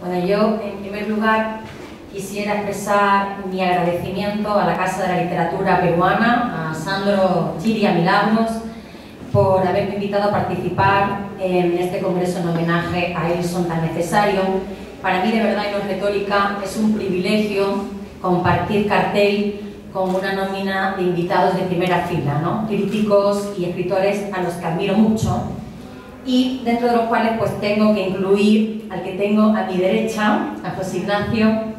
Bueno, yo en primer lugar quisiera expresar mi agradecimiento a la Casa de la Literatura Peruana, a Sandro Chiria Milagros, por haberme invitado a participar en este congreso en homenaje a Edison tan necesario. Para mí, de verdad, y no es retórica, es un privilegio compartir cartel con una nómina de invitados de primera fila, ¿no? críticos y escritores a los que admiro mucho y dentro de los cuales pues tengo que incluir al que tengo a mi derecha, a José Ignacio,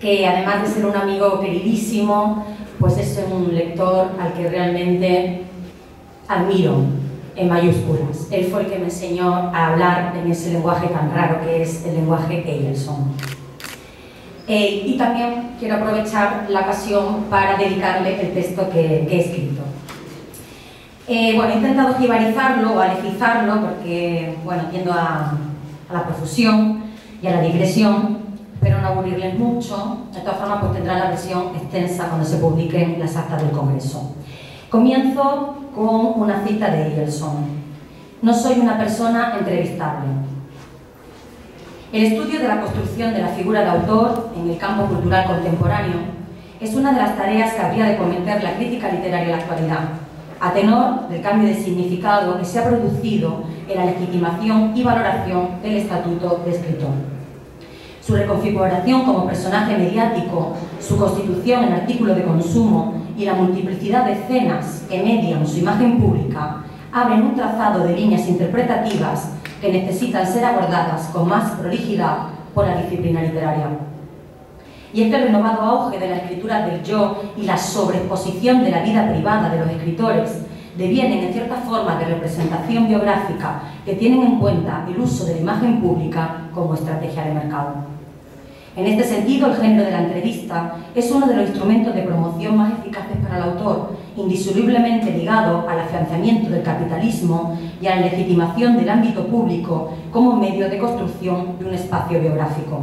que además de ser un amigo queridísimo, pues es un lector al que realmente admiro en mayúsculas. Él fue el que me enseñó a hablar en ese lenguaje tan raro que es el lenguaje Eielson. Eh, y también quiero aprovechar la ocasión para dedicarle el texto que, he escrito. Eh, bueno, he intentado jibarizarlo o alejizarlo porque, bueno, tiendo a, a, la profusión y a la digresión, pero no aburrirles mucho. De todas formas, pues tendrá la versión extensa cuando se publiquen las actas del Congreso. Comienzo con una cita de Edelson. No soy una persona entrevistable. El estudio de la construcción de la figura de autor en el campo cultural contemporáneo es una de las tareas que habría de cometer la crítica literaria en la actualidad, a tenor del cambio de significado que se ha producido en la legitimación y valoración del estatuto de escritor. Su reconfiguración como personaje mediático, su constitución en artículo de consumo y la multiplicidad de escenas que median su imagen pública abren un trazado de líneas interpretativas que necesitan ser abordadas con más prolijidad por la disciplina literaria. Y este renovado auge de la escritura del yo y la sobreexposición de la vida privada de los escritores devienen en cierta forma de representación biográfica que tienen en cuenta el uso de la imagen pública como estrategia de mercado. En este sentido, el género de la entrevista es uno de los instrumentos de promoción más eficaces para el autor, indisolublemente ligado al afianzamiento del capitalismo y a la legitimación del ámbito público como medio de construcción de un espacio biográfico.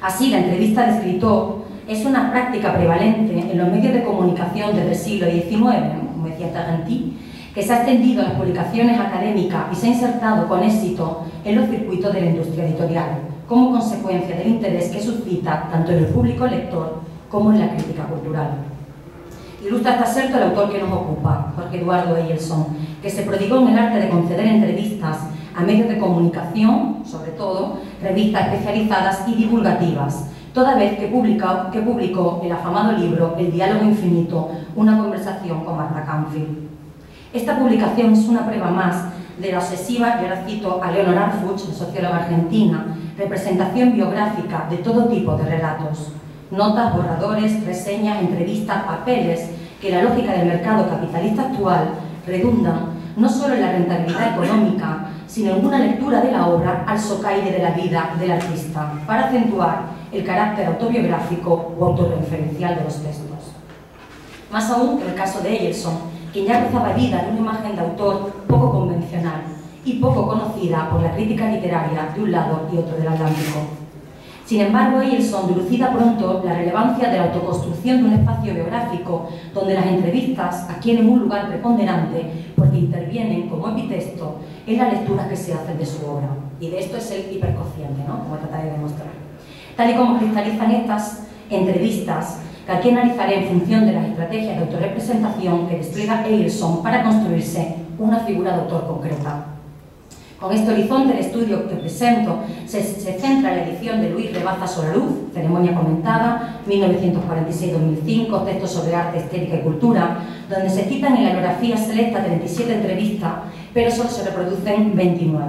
Así, la entrevista de escritor es una práctica prevalente en los medios de comunicación desde el siglo XIX, como decía Tarantí, que se ha extendido a las publicaciones académicas y se ha insertado con éxito en los circuitos de la industria editorial como consecuencia del interés que suscita tanto en el público lector como en la crítica cultural. Ilustra hasta cierto el autor que nos ocupa, Jorge Eduardo Eyelson, que se prodigó en el arte de conceder entrevistas a medios de comunicación, sobre todo, revistas especializadas y divulgativas, toda vez que publicó, el afamado libro El diálogo infinito, una conversación con Marta Canfield. Esta publicación es una prueba más de la obsesiva, y ahora cito a Leonor Arfuch, socióloga argentina, representación biográfica de todo tipo de relatos, notas, borradores, reseñas, entrevistas, papeles, que la lógica del mercado capitalista actual redundan no solo en la rentabilidad económica, sino en una lectura de la obra al socaire de la vida del artista, para acentuar el carácter autobiográfico o autorreferencial de los textos. Más aún en el caso de Eyerson, quien ya gozaba vida de una imagen de autor poco convencional, y poco conocida por la crítica literaria de un lado y otro del Atlántico. Sin embargo, Eilson dilucida pronto la relevancia de la autoconstrucción de un espacio biográfico donde las entrevistas adquieren un lugar preponderante porque intervienen como epitexto en las lecturas que se hacen de su obra. Y de esto es el hipercociente, ¿no? como trataré de demostrar. Tal y como cristalizan estas entrevistas, que aquí analizaré en función de las estrategias de autorrepresentación que despliega Eilson para construirse una figura de autor concreta. Con este horizonte el estudio que presento se, centra en la edición de Luis Rebaza Solaluz, Ceremonia Comentada, 1946-2005, texto sobre arte, estética y cultura, donde se citan en la biografía selecta 37 entrevistas, pero solo se reproducen 29.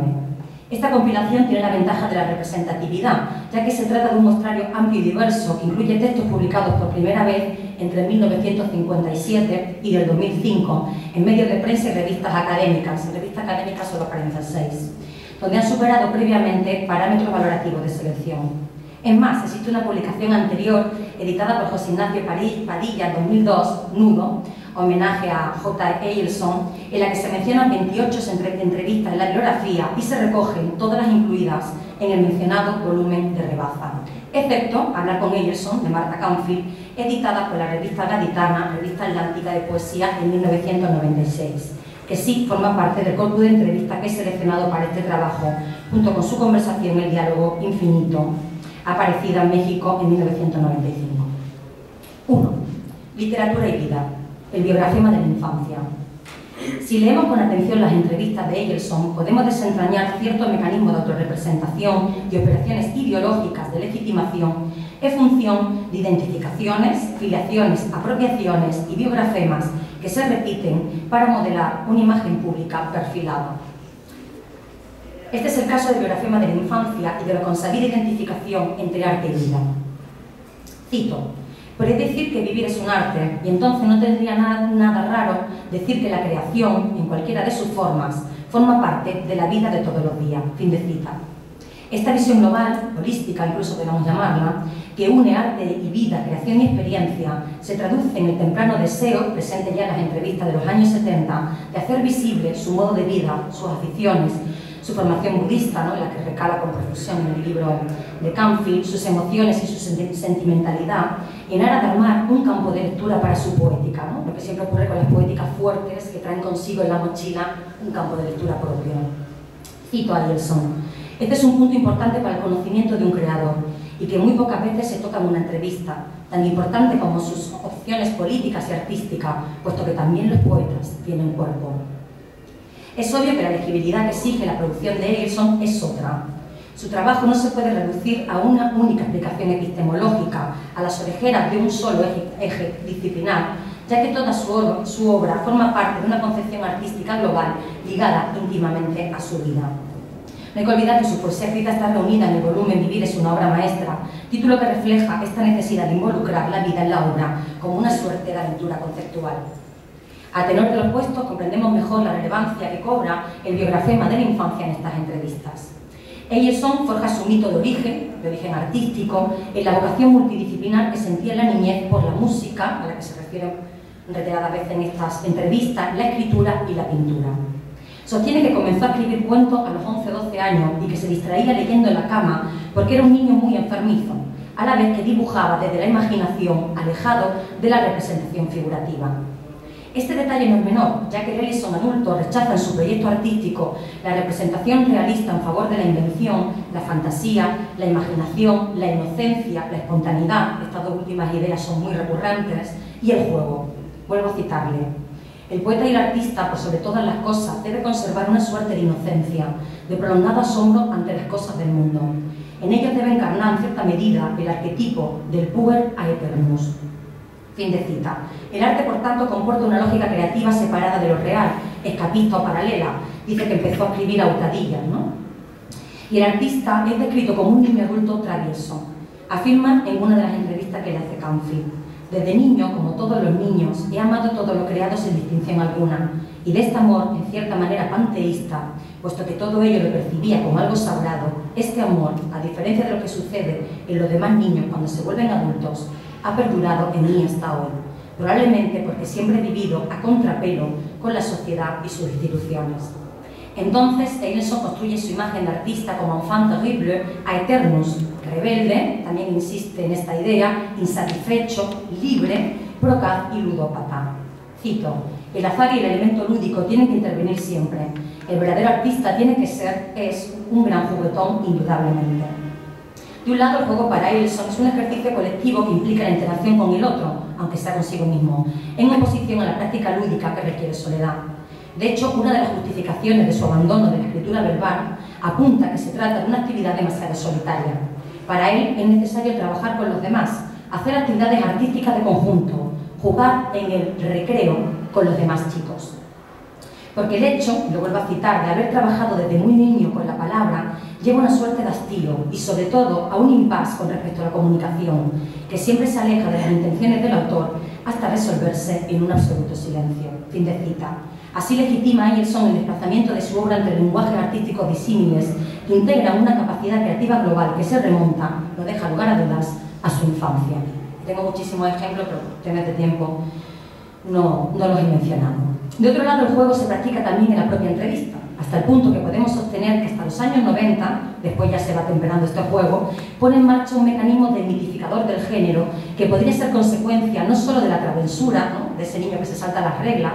Esta compilación tiene la ventaja de la representatividad, ya que se trata de un mostrario amplio y diverso que incluye textos publicados por primera vez entre 1957 y el 2005 en medios de prensa y revistas académicas, en revistas académicas solo aparecen seis, donde han superado previamente parámetros valorativos de selección. Es más, existe una publicación anterior, editada por José Ignacio Padilla en 2002, Nudo, homenaje a J. Eilson, en la que se mencionan 28 entrevistas en la bibliografía y se recogen todas las incluidas en el mencionado volumen de Rebaza, excepto Hablar con Eilson, de Marta Canfield, editada por la revista gaditana, Revista Atlántica de Poesía, en 1996, que sí forma parte del corpus de entrevistas que he seleccionado para este trabajo, junto con su conversación El diálogo infinito, aparecida en México en 1995. 1. Literatura y vida. El biografema de la infancia. Si leemos con atención las entrevistas de Eggelson, podemos desentrañar ciertos mecanismos de autorrepresentación y operaciones ideológicas de legitimación en función de identificaciones, filiaciones, apropiaciones y biografemas que se repiten para modelar una imagen pública perfilada. Este es el caso del biografema de la infancia y de la consabida identificación entre arte y vida. Cito, Puede decir que vivir es un arte y entonces no tendría nada, nada, raro decir que la creación, en cualquiera de sus formas, forma parte de la vida de todos los días. Fin de cita. Esta visión global, holística incluso podemos llamarla, que une arte y vida, creación y experiencia, se traduce en el temprano deseo, presente ya en las entrevistas de los años 70, de hacer visible su modo de vida, sus aficiones, su formación budista, ¿no? la que recala con profusión en el libro de Canfield, sus emociones y su sentimentalidad, y en aras de armar un campo de lectura para su poética, ¿no? lo que siempre ocurre con las poéticas fuertes que traen consigo en la mochila un campo de lectura propio. Cito a Nelson. Este es un punto importante para el conocimiento de un creador y que muy pocas veces se toca en una entrevista, tan importante como sus opciones políticas y artísticas, puesto que también los poetas tienen cuerpo. Es obvio que la legibilidad que exige la producción de Eggleston es otra. Su trabajo no se puede reducir a una única explicación epistemológica, a las orejeras de un solo eje, disciplinar, ya que toda su, obra forma parte de una concepción artística global ligada íntimamente a su vida. No hay que olvidar que su poesía escrita está reunida en el volumen Vivir es una obra maestra, título que refleja esta necesidad de involucrar la vida en la obra como una suerte de aventura conceptual. A tenor de los puestos comprendemos mejor la relevancia que cobra el biografema de la infancia en estas entrevistas. Son forja su mito de origen, de origen artístico, en la vocación multidisciplinar que sentía en la niñez por la música, a la que se refiere reiteradas veces en estas entrevistas, la escritura y la pintura. Sostiene que comenzó a escribir cuentos a los 11-12 años y que se distraía leyendo en la cama porque era un niño muy enfermizo, a la vez que dibujaba desde la imaginación, alejado de la representación figurativa. Este detalle no es menor, ya que Ellison adulto rechaza en su proyecto artístico la representación realista en favor de la invención, la fantasía, la imaginación, la inocencia, la espontaneidad, estas dos últimas ideas son muy recurrentes, y el juego. Vuelvo a citarle. El poeta y el artista, por sobre todas las cosas, debe conservar una suerte de inocencia, de prolongado asombro ante las cosas del mundo. En ellos debe encarnar en cierta medida el arquetipo del puer a eternus, Fin de cita. El arte, por tanto, comporta una lógica creativa separada de lo real, escapista o paralela. Dice que empezó a escribir a hurtadillas, ¿no? Y el artista es descrito como un niño adulto travieso. Afirma en una de las entrevistas que le hace Canfield. Desde niño, como todos los niños, he amado todo lo creado sin distinción alguna, y de este amor, en cierta manera panteísta, puesto que todo ello lo percibía como algo sagrado, este amor, a diferencia de lo que sucede en los demás niños cuando se vuelven adultos, ha perdurado en mí hasta hoy, probablemente porque siempre he vivido a contrapelo con la sociedad y sus instituciones. Entonces, Eilson construye su imagen de artista como enfant terrible a eternus, rebelde, también insiste en esta idea, insatisfecho, libre, procaz y ludópata. Cito, el azar y el elemento lúdico tienen que intervenir siempre. El verdadero artista tiene que ser, es un gran juguetón indudablemente. De un lado, el juego para Elson es un ejercicio colectivo que implica la interacción con el otro, aunque sea consigo mismo, en oposición a la práctica lúdica que requiere soledad. De hecho, una de las justificaciones de su abandono de la escritura verbal apunta que se trata de una actividad demasiado solitaria. Para él es necesario trabajar con los demás, hacer actividades artísticas de conjunto, jugar en el recreo con los demás chicos. Porque el hecho, lo vuelvo a citar, de haber trabajado desde muy niño con la palabra, lleva una suerte de hastío y sobre todo a un impas con respecto a la comunicación, que siempre se aleja de las intenciones del autor hasta resolverse en un absoluto silencio. Fin de cita. Así legitima Ayerson el desplazamiento de su obra entre lenguajes artísticos disímiles que integran una capacidad creativa global que se remonta, no deja lugar a dudas, a su infancia. Tengo muchísimos ejemplos, pero de tiempo no, no los he mencionado. De otro lado, el juego se practica también en la propia entrevista hasta el punto que podemos sostener que hasta los años 90, después ya se va temperando este juego, pone en marcha un mecanismo desmitificador del género que podría ser consecuencia no solo de la travesura, de ese niño que se salta las reglas,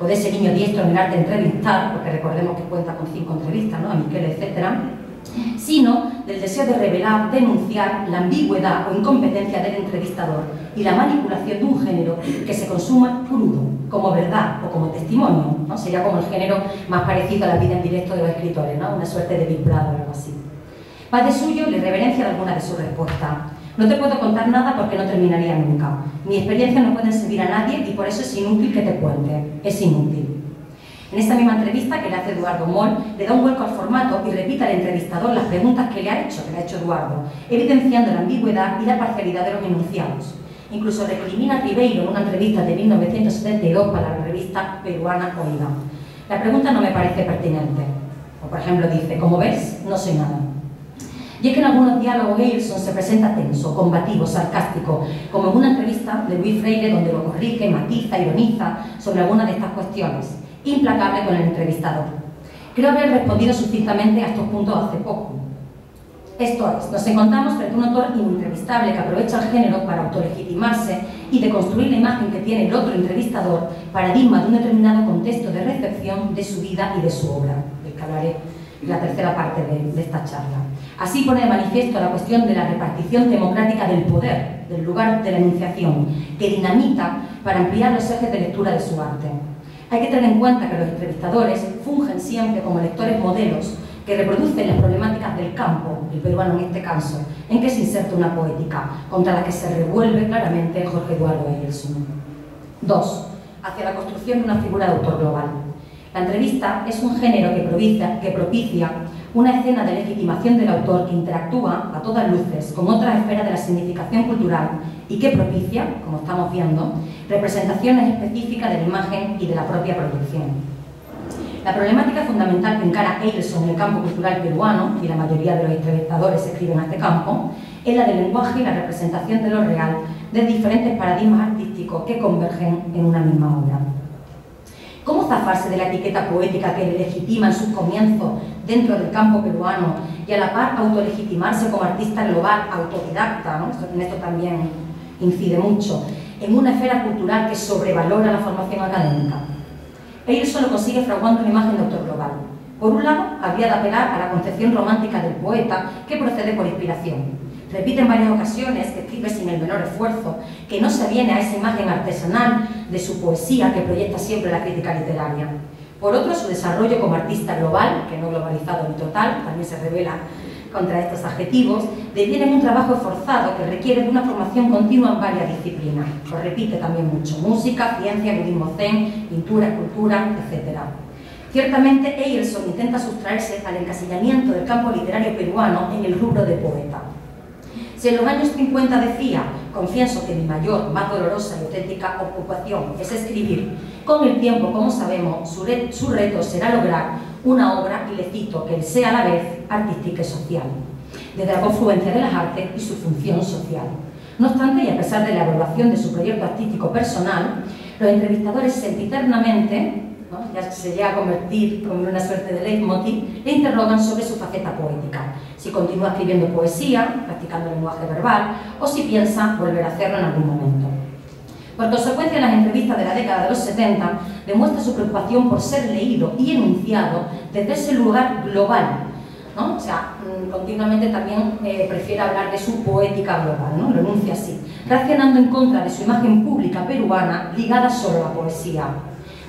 o de ese niño diestro en el arte de entrevistar, porque recordemos que cuenta con cinco entrevistas, ¿no? a Miquel, etcétera, sino del deseo de revelar, denunciar la ambigüedad o incompetencia del entrevistador y la manipulación de un género que se consuma crudo, como verdad o como testimonio, ¿no? sería como el género más parecido a la vida en directo de los escritores, ¿no? una suerte de Big o algo así. Padre suyo le reverencia de alguna de sus respuestas. No te puedo contar nada porque no terminaría nunca. Mi experiencia no puede servir a nadie y por eso es inútil que te cuente. Es inútil. En esta misma entrevista que le hace Eduardo Moll, le da un vuelco al formato y repite al entrevistador las preguntas que le ha hecho, que le ha hecho Eduardo, evidenciando la ambigüedad y la parcialidad de los enunciados. Incluso recrimina a Ribeiro en una entrevista de 1972 para la revista peruana Oiga. La pregunta no me parece pertinente. O por ejemplo dice, como ves, no sé nada. Y es que en algunos diálogos Eilson se presenta tenso, combativo, sarcástico, como en una entrevista de Luis Freire donde lo corrige, matiza, ironiza sobre algunas de estas cuestiones implacable con el entrevistador. Creo haber respondido sucintamente a estos puntos hace poco. Esto es, nos encontramos frente a un autor inentrevistable que aprovecha el género para autolegitimarse y de construir la imagen que tiene el otro entrevistador, paradigma de un determinado contexto de recepción de su vida y de su obra, del que hablaré en la tercera parte de, de esta charla. Así pone de manifiesto la cuestión de la repartición democrática del poder, del lugar de la enunciación, que dinamita para ampliar los ejes de lectura de su arte. Hay que tener en cuenta que los entrevistadores fungen siempre como lectores modelos que reproducen las problemáticas del campo, el peruano en este caso, en que se inserta una poética, contra la que se revuelve claramente Jorge Eduardo Ayelson. Dos, hacia la construcción de una figura de autor global. La entrevista es un género que propicia, que propicia una escena de legitimación del autor que interactúa a todas luces con otras esferas de la significación cultural y que propicia, como estamos viendo, representaciones específicas de la imagen y de la propia producción. La problemática fundamental que encara Eilson en el campo cultural peruano, y la mayoría de los entrevistadores escriben a este campo, es la del lenguaje y la representación de lo real de diferentes paradigmas artísticos que convergen en una misma obra. ¿Cómo zafarse de la etiqueta poética que le legitima en sus comienzos dentro del campo peruano y a la par autolegitimarse como artista global, autodidacta, ¿no? en esto también incide mucho, en una esfera cultural que sobrevalora la formación académica. Ello solo consigue fraguando una imagen de autor global. Por un lado, habría de apelar a la concepción romántica del poeta que procede por inspiración. Repite en varias ocasiones que escribe sin el menor esfuerzo, que no se viene a esa imagen artesanal de su poesía que proyecta siempre la crítica literaria. Por otro, su desarrollo como artista global, que no globalizado ni total, también se revela contra estos adjetivos, deviene un trabajo esforzado que requiere de una formación continua en varias disciplinas. Lo repite también mucho, música, ciencia, budismo zen, pintura, escultura, etc. Ciertamente, Eilson intenta sustraerse al encasillamiento del campo literario peruano en el rubro de poeta. Si en los años 50 decía, confieso que mi mayor, más dolorosa y auténtica ocupación es escribir, con el tiempo, como sabemos, su, reto será lograr una obra, y le cito, que sea a la vez artística y social, desde la confluencia de las artes y su función social. No obstante, y a pesar de la evaluación de su proyecto artístico personal, los entrevistadores sempiternamente, ¿no? ya se llega a convertir como una suerte de leitmotiv, le interrogan sobre su faceta poética, si continúa escribiendo poesía, practicando lenguaje verbal, o si piensa volver a hacerlo en algún momento. Por consecuencia, en las entrevistas de la década de los 70 demuestra su preocupación por ser leído y enunciado desde ese lugar global. ¿no? O sea, mm, continuamente también eh, prefiere hablar de su poética global, ¿no? lo enuncia así, reaccionando en contra de su imagen pública peruana ligada solo a la poesía.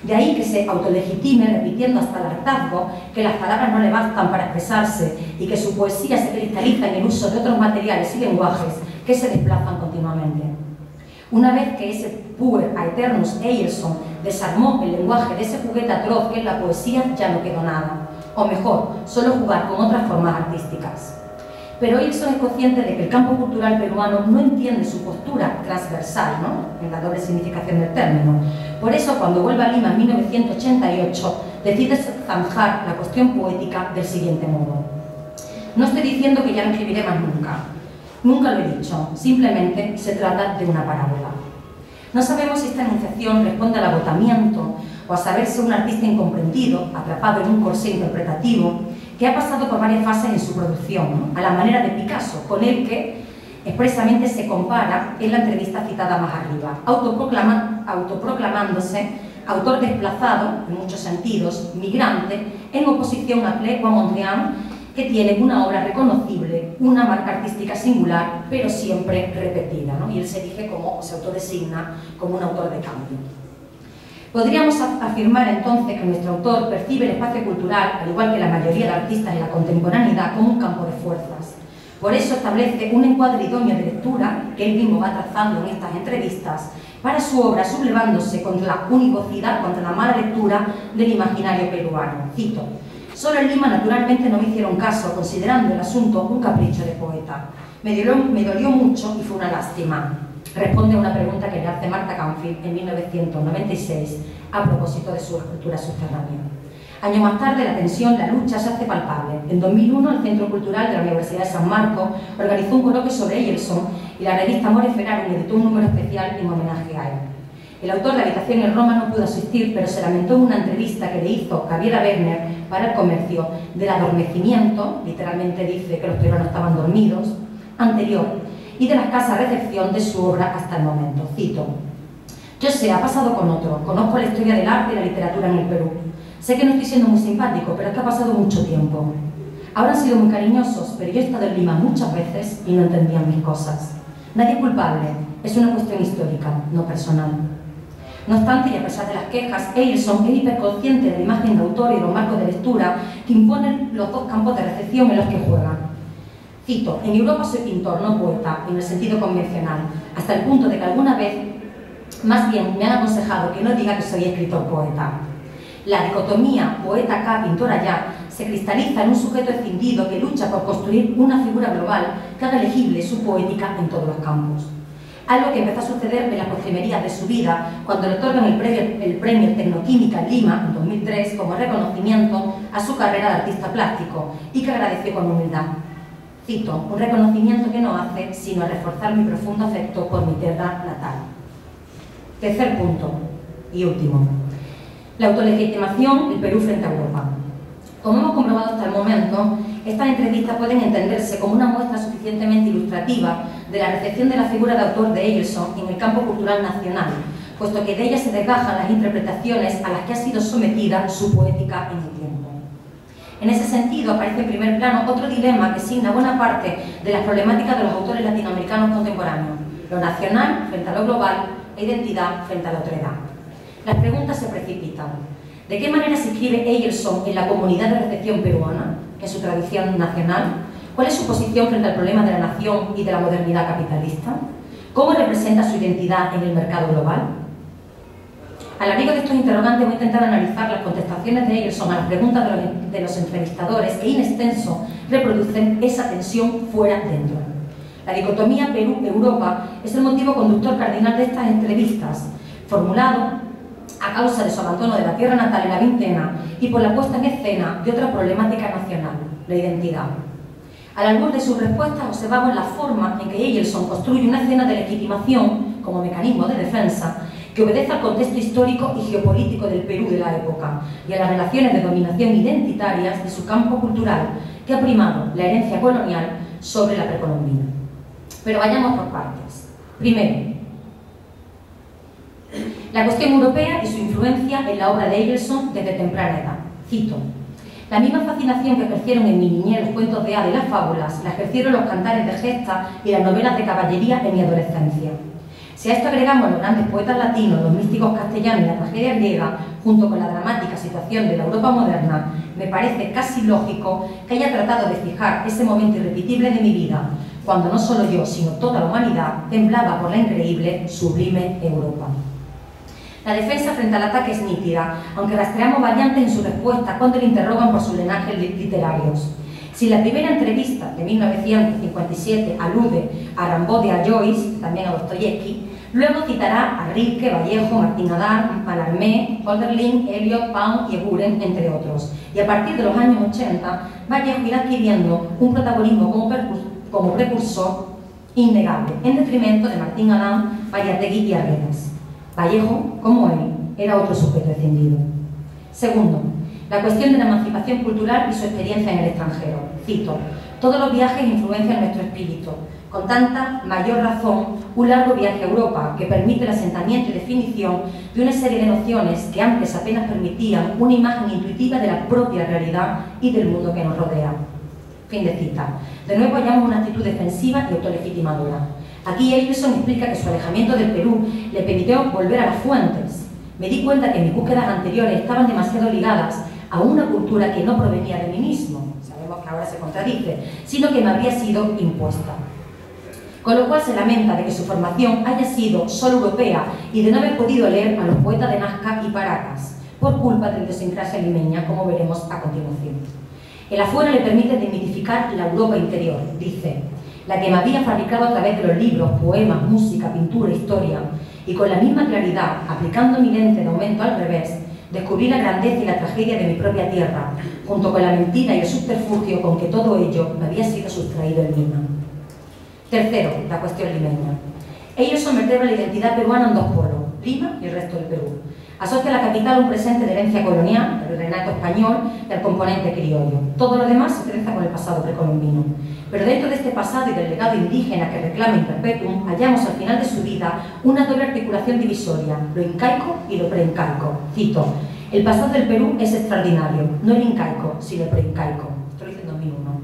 De ahí que se autolegitime repitiendo hasta el hartazgo que las palabras no le bastan para expresarse y que su poesía se cristaliza en el uso de otros materiales y lenguajes que se desplazan continuamente. Una vez que ese puer aeternus Eilson desarmó el lenguaje de ese juguete atroz que es la poesía, ya no quedó nada. O mejor, solo jugar con otras formas artísticas. Pero Eilson es consciente de que el campo cultural peruano no entiende su postura transversal, ¿no? en la doble significación del término. Por eso, cuando vuelve a Lima en 1988, decide zanjar la cuestión poética del siguiente modo. No estoy diciendo que ya no escribiré más nunca, Nunca lo he dicho, simplemente se trata de una parábola. No sabemos si esta enunciación responde al agotamiento o a saberse un artista incomprendido, atrapado en un corsé interpretativo, que ha pasado por varias fases en su producción, a la manera de Picasso, con el que expresamente se compara en la entrevista citada más arriba, autoproclamándose autor desplazado, en muchos sentidos, migrante, en oposición a Ple Mondrian, que tiene una obra reconocible, una marca artística singular, pero siempre repetida, y él se dice como, se autodesigna como un autor de cambio. Podríamos afirmar entonces que nuestro autor percibe el espacio cultural, al igual que la mayoría de artistas en la contemporaneidad, como un campo de fuerzas. Por eso establece un encuadre idóneo de lectura, que él mismo va trazando en estas entrevistas, para su obra sublevándose contra la univocidad, contra la mala lectura del imaginario peruano. Cito, Solo en Lima naturalmente no me hicieron caso, considerando el asunto un capricho de poeta. Me dolió, me dolió mucho y fue una lástima. Responde a una pregunta que le hace Marta Canfield en 1996 a propósito de su escultura subterránea. Año más tarde, la tensión, la lucha se hace palpable. En 2001, el Centro Cultural de la Universidad de San Marcos organizó un coloquio sobre Eyerson y la revista More Ferrari editó un número especial en homenaje a él. El autor de Habitación en Roma no pudo asistir, pero se lamentó en una entrevista que le hizo Javiera Werner para el comercio del adormecimiento, literalmente dice que los peruanos estaban dormidos, anterior, y de la escasa recepción de su obra hasta el momento. Cito, yo sé, ha pasado con otro, conozco la historia del arte y la literatura en el Perú. Sé que no estoy siendo muy simpático, pero es que ha pasado mucho tiempo. Ahora han sido muy cariñosos, pero yo he estado en Lima muchas veces y no entendían mis cosas. Nadie culpable, es una cuestión histórica, no personal. No obstante, y a pesar de las quejas, Eilson es hiperconsciente de la imagen de autor y los marcos de lectura que imponen los dos campos de recepción en los que juegan. Cito, en Europa soy pintor, no poeta, en el sentido convencional, hasta el punto de que alguna vez, más bien, me han aconsejado que no diga que soy escritor-poeta. La dicotomía poeta acá, pintor allá, se cristaliza en un sujeto escindido que lucha por construir una figura global que haga legible su poética en todos los campos algo que empezó a suceder en las postrimerías de su vida cuando le otorgan el premio, el Tecnoquímica en Lima en 2003 como reconocimiento a su carrera de artista plástico y que agradeció con humildad. Cito, un reconocimiento que no hace sino reforzar mi profundo afecto por mi tierra natal. Tercer punto y último. La autolegitimación del Perú frente a Europa. Como hemos comprobado hasta el momento, estas entrevistas pueden entenderse como una muestra suficientemente ilustrativa de la recepción de la figura de autor de Eilson en el campo cultural nacional, puesto que de ella se desgajan las interpretaciones a las que ha sido sometida su poética en. En ese sentido, aparece en primer plano otro dilema que signa buena parte de las problemáticas de los autores latinoamericanos contemporáneos, lo nacional frente a lo global e identidad frente a la otredad. Las preguntas se precipitan. ¿De qué manera se inscribe Eilson en la comunidad de recepción peruana, en su tradición nacional? ¿Cuál es su posición frente al problema de la nación y de la modernidad capitalista? ¿Cómo representa su identidad en el mercado global? Al abrigo de estos interrogantes voy a intentar analizar las contestaciones de ellos son a las preguntas de los, de los entrevistadores que in extenso reproducen esa tensión fuera-dentro. La dicotomía Perú-Europa es el motivo conductor cardinal de estas entrevistas, formulado a causa de su abandono de la tierra natal en la vintena y por la puesta en escena de otra problemática nacional, la identidad. Al albur de sus respuestas observamos la forma en que Eyelson construye una escena de legitimación como mecanismo de defensa que obedece al contexto histórico y geopolítico del Perú de la época y a las relaciones de dominación identitarias de su campo cultural que ha primado la herencia colonial sobre la precolombina. Pero vayamos por partes. Primero, la cuestión europea y su influencia en la obra de Eyelson desde temprana edad. Cito, la misma fascinación que ejercieron en mi niñez los cuentos de hada y las fábulas, la ejercieron los cantares de gesta y las novelas de caballería en mi adolescencia. Si a esto agregamos los grandes poetas latinos, los místicos castellanos y la tragedia griega, junto con la dramática situación de la Europa moderna, me parece casi lógico que haya tratado de fijar ese momento irrepetible de mi vida, cuando no solo yo, sino toda la humanidad temblaba por la increíble, sublime Europa. La defensa frente al ataque es nítida, aunque rastreamos variantes en su respuesta cuando le interrogan por sus linajes literarios. Si la primera entrevista de 1957 alude a Rambaud y a Joyce, también a Dostoyevsky, luego citará a Rilke, Vallejo, Martín Adán, Mallarmé, Holderlin, Eliot, Pound y Eburen, entre otros. Y a partir de los años 80, Vallejo irá adquiriendo un protagonismo como, precursor innegable, en detrimento de Martín Adán, Mariategui y Arguedas. Vallejo, como él, era otro sujeto descendido. Segundo, la cuestión de la emancipación cultural y su experiencia en el extranjero. Cito, Todos los viajes influencian nuestro espíritu. Con tanta mayor razón, un largo viaje a Europa que permite el asentamiento y definición de una serie de nociones que antes apenas permitían una imagen intuitiva de la propia realidad y del mundo que nos rodea. Fin de cita. De nuevo hallamos una actitud defensiva y autolegitimadora. Aquí Ellison explica que su alejamiento del Perú le permitió volver a las fuentes. Me di cuenta que mis búsquedas anteriores estaban demasiado ligadas a una cultura que no provenía de mí mismo, sabemos que ahora se contradice, sino que me habría sido impuesta. Con lo cual se lamenta de que su formación haya sido solo europea y de no haber podido leer a los poetas de Nazca y Paracas, por culpa de la idiosincrasia limeña, como veremos a continuación. El afuera le permite demitificar la Europa interior, dice, la que me había fabricado a través de los libros, poemas, música, pintura, historia, y con la misma claridad, aplicando mi lente de aumento al revés, descubrí la grandeza y la tragedia de mi propia tierra, junto con la mentira y el subterfugio con que todo ello me había sido sustraído en Lima. Tercero, la cuestión limeña. Ellos sometieron la identidad peruana en dos polos, Lima y el resto del Perú. Asocia a la capital un presente de herencia colonial, el renato español y el componente criollo. Todo lo demás se trenza con el pasado precolombino. Pero dentro de este pasado y del legado indígena que reclama in perpetuum, hallamos al final de su vida una doble articulación divisoria, lo incaico y lo preincaico. Cito, el pasado del Perú es extraordinario, no el incaico, sino el preincaico. Estoy diciendo en 2001.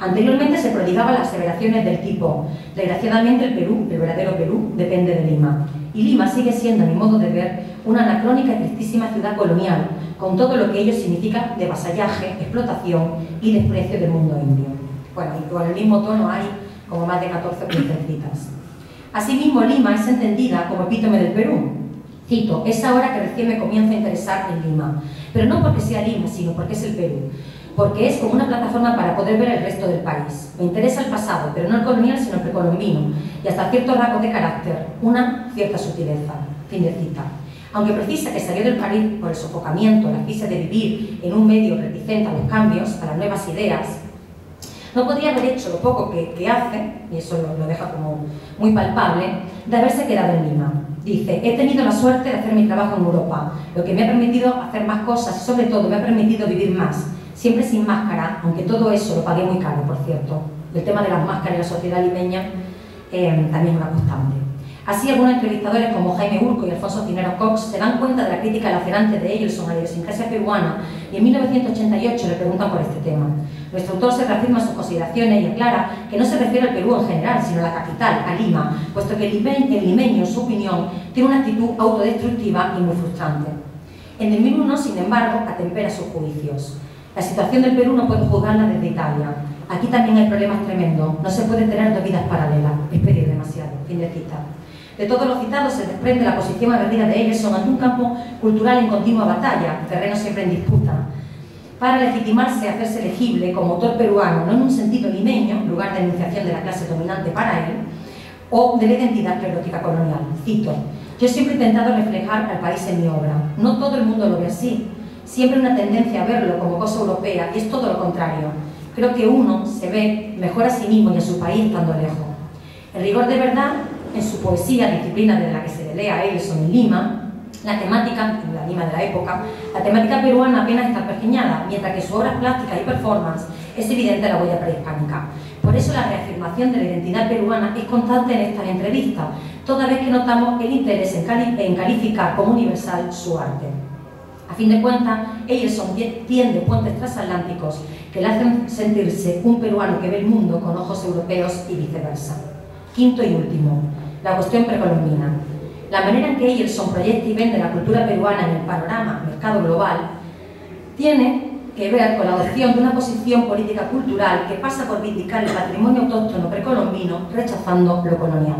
Anteriormente se prodigaban las aseveraciones del tipo, desgraciadamente el Perú, el verdadero Perú, depende de Lima. Y Lima sigue siendo, a mi modo de ver, una anacrónica y tristísima ciudad colonial, con todo lo que ello significa de vasallaje, explotación y desprecio del mundo indio. Bueno, y con el mismo tono hay como más de 14 o 15 citas. Asimismo, Lima es entendida como epítome del Perú. Cito, es ahora que recién me comienza a interesar en Lima, pero no porque sea Lima, sino porque es el Perú, porque es como una plataforma para poder ver el resto del país. Me interesa el pasado, pero no el colonial, sino el precolombino, y hasta ciertos rasgos de carácter, una cierta sutileza. Fin de cita. Aunque precisa que salió del país por el sofocamiento, la asfixia de vivir en un medio reticente a los cambios, a las nuevas ideas, no podría haber hecho lo poco que, hace, y eso lo, deja como muy palpable, de haberse quedado en Lima. Dice, he tenido la suerte de hacer mi trabajo en Europa, lo que me ha permitido hacer más cosas y sobre todo me ha permitido vivir más, siempre sin máscara, aunque todo eso lo pagué muy caro, por cierto. El tema de las máscaras en la sociedad limeña eh, también es una constante. Así, algunos entrevistadores como Jaime Urco y Alfonso Cinero Cox se dan cuenta de la crítica lacerante de ellos a la idiosincrasia peruana y en 1988 le preguntan por este tema. Nuestro autor se reafirma sus consideraciones y aclara que no se refiere al Perú en general, sino a la capital, a Lima, puesto que el limeño, en su opinión, tiene una actitud autodestructiva y muy frustrante. En el 2001, sin embargo, atempera sus juicios. La situación del Perú no puede juzgarla desde Italia. Aquí también hay problemas tremendos. No se puede tener dos vidas paralelas. Es pedir demasiado. Fin de cita. De todos los citados se desprende la posición aguerrida de ellos ante un campo cultural en continua batalla, terreno siempre en disputa, para legitimarse hacerse elegible como autor peruano, no en un sentido limeño, lugar de enunciación de la clase dominante para él, o de la identidad clerótica colonial. Cito, yo siempre he intentado reflejar al país en mi obra. No todo el mundo lo ve así. Siempre una tendencia a verlo como cosa europea y es todo lo contrario. Creo que uno se ve mejor a sí mismo y a su país estando lejos. El rigor de verdad en su poesía, disciplina desde la que se lee a Ellison en Lima, la temática, en la Lima de la época, la temática peruana apenas está pergeñada, mientras que su obra plástica y performance es evidente la huella prehispánica. Por eso la reafirmación de la identidad peruana es constante en estas entrevistas, toda vez que notamos el interés en calificar como universal su arte. A fin de cuentas, Ellison tiende puentes transatlánticos que le hacen sentirse un peruano que ve el mundo con ojos europeos y viceversa. Quinto y último, la cuestión precolombina. La manera en que Eyerson proyecta y vende la cultura peruana en el panorama mercado global tiene que ver con la adopción de una posición política cultural que pasa por vindicar el patrimonio autóctono precolombino rechazando lo colonial.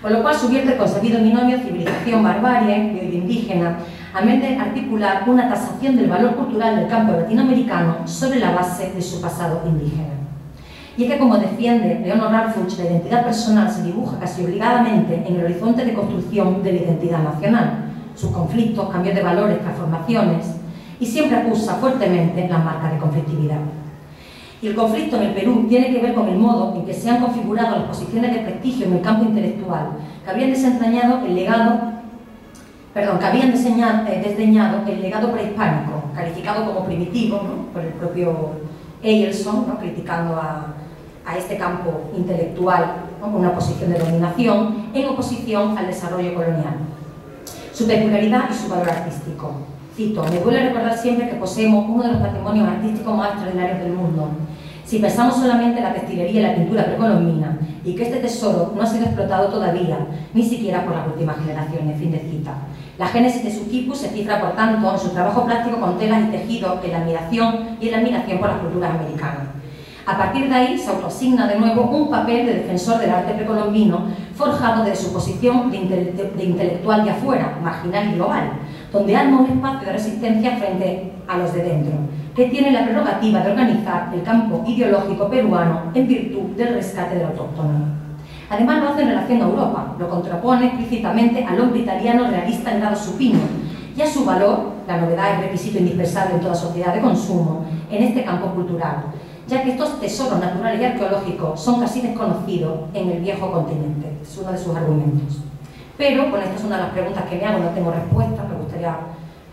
Con lo cual subvierte el concebido binomio civilización-barbarie, de indígena, a de articular una tasación del valor cultural del campo latinoamericano sobre la base de su pasado indígena. Y es que, como defiende Leonor Arfuch, la identidad personal se dibuja casi obligadamente en el horizonte de construcción de la identidad nacional, sus conflictos, cambios de valores, transformaciones, y siempre acusa fuertemente la marca de conflictividad. Y el conflicto en el Perú tiene que ver con el modo en que se han configurado las posiciones de prestigio en el campo intelectual, que habían desentrañado el legado, perdón, que habían eh, desdeñado el legado prehispánico, calificado como primitivo por el propio Eielson, ¿no? criticando a, a, este campo intelectual con una posición de dominación en oposición al desarrollo colonial. Su peculiaridad y su valor artístico. Cito, me duele recordar siempre que poseemos uno de los patrimonios artísticos más extraordinarios del mundo. Si pensamos solamente en la textilería y la pintura precolombina y que este tesoro no ha sido explotado todavía, ni siquiera por las últimas generaciones, fin de cita. La génesis de su quipus se cifra, por tanto, en su trabajo plástico con telas y tejidos, en la admiración y en la admiración por las culturas americanas. A partir de ahí se autoasigna de nuevo un papel de defensor del arte precolombino forjado de su posición de, intelectual de afuera, marginal y global, donde arma un espacio de resistencia frente a los de dentro, que tiene la prerrogativa de organizar el campo ideológico peruano en virtud del rescate del autóctono. Además lo hace en relación a Europa, lo contrapone explícitamente al hombre italiano realista en grado supino y a su valor, la novedad es requisito indispensable en toda sociedad de consumo, en este campo cultural, ya que estos tesoros naturales y arqueológicos son casi desconocidos en el viejo continente. Es uno de sus argumentos. Pero, bueno, esta es una de las preguntas que me hago, no tengo respuesta, me gustaría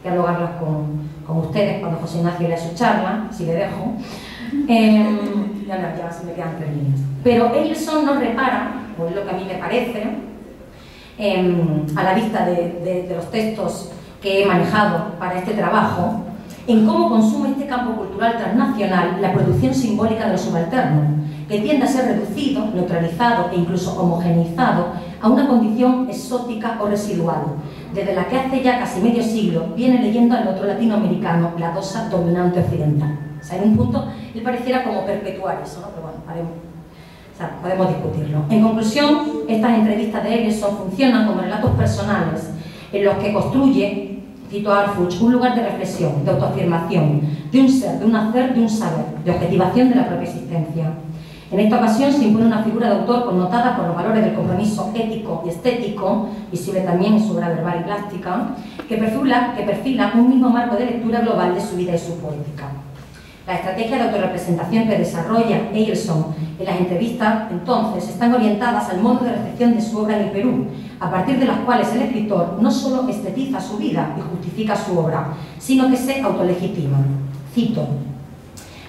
dialogarlas con, con ustedes cuando José Ignacio lea su charla, si le dejo. Eh, ya, ya se me quedan tres líneas. Pero Eilson no repara, o es lo que a mí me parece, em, a la vista de, de los textos que he manejado para este trabajo, en cómo consume este campo cultural transnacional la producción simbólica de lo subalterno, que tiende a ser reducido, neutralizado e incluso homogeneizado a una condición exótica o residual, desde la que hace ya casi medio siglo viene leyendo al otro latinoamericano la dosa dominante occidental. O sea, en un punto él pareciera como perpetuar eso, ¿no? pero bueno, podemos discutirlo. En conclusión, estas entrevistas de Eggerson funcionan como relatos personales en los que construye cito a Arfuch, un lugar de reflexión, de autoafirmación, de un ser, de un hacer, de un saber, de objetivación de la propia existencia. En esta ocasión se impone una figura de autor connotada por los valores del compromiso ético y estético, visible también en su obra verbal y plástica, que perfila, que perfila un mismo marco de lectura global de su vida y su poética. La estrategia de autorrepresentación que desarrolla Eilson en las entrevistas, entonces, están orientadas al modo de recepción de su obra en el Perú, a partir de las cuales el escritor no solo estetiza su vida y justifica su obra, sino que se autolegitima. Cito,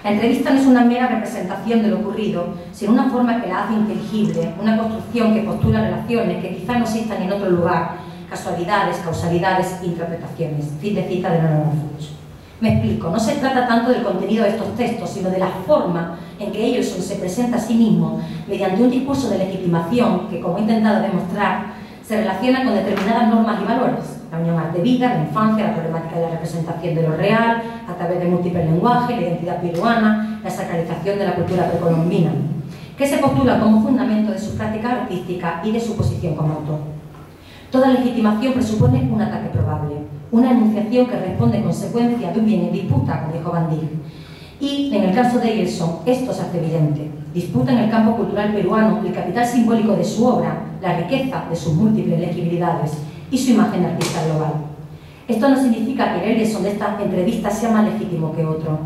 la entrevista no es una mera representación de lo ocurrido, sino una forma que la hace inteligible, una construcción que postula relaciones que quizá no existan en otro lugar, casualidades, causalidades, interpretaciones. Fin de cita de Leonardo Fuchs. Me explico, no se trata tanto del contenido de estos textos, sino de la forma en que ellos se presenta a sí mismo mediante un discurso de legitimación que, como he intentado demostrar, se relaciona con determinadas normas y valores, la unión arte-vida, la infancia, la problemática de la representación de lo real, a través de múltiples lenguajes, la identidad peruana, la sacralización de la cultura precolombina, que se postula como fundamento de su práctica artística y de su posición como autor. Toda legitimación presupone un ataque probable, una enunciación que responde en consecuencia de un bien en disputa, como dijo Van Y en el caso de Gelson, esto se hace evidente. Disputa en el campo cultural peruano el capital simbólico de su obra, la riqueza de sus múltiples legibilidades y su imagen de artista global. Esto no significa que el son de esta entrevista sea más legítimo que otro.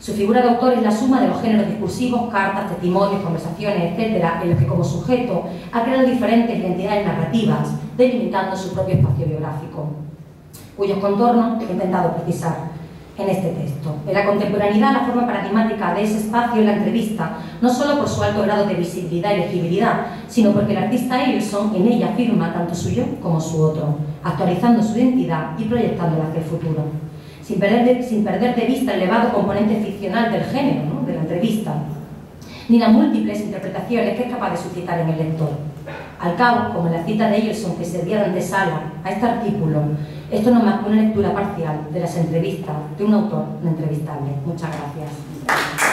Su figura de autor es la suma de los géneros discursivos, cartas, testimonios, conversaciones, etc., en los que como sujeto ha creado diferentes identidades narrativas, delimitando su propio espacio biográfico, cuyos contornos he intentado precisar en este texto. En la contemporaneidad, la forma paradigmática de ese espacio en la entrevista, no solo por su alto grado de visibilidad y legibilidad, sino porque el artista Eilson en ella afirma tanto su yo como su otro, actualizando su identidad y proyectándola hacia el futuro, sin perder de, sin perder de vista el elevado componente ficcional del género de la entrevista, ni las múltiples interpretaciones que es capaz de suscitar en el lector. Al cabo, como en la cita de Eilson que servía de antesala a este artículo, esto no es más que una lectura parcial de las entrevistas de un autor no entrevistable. Muchas gracias.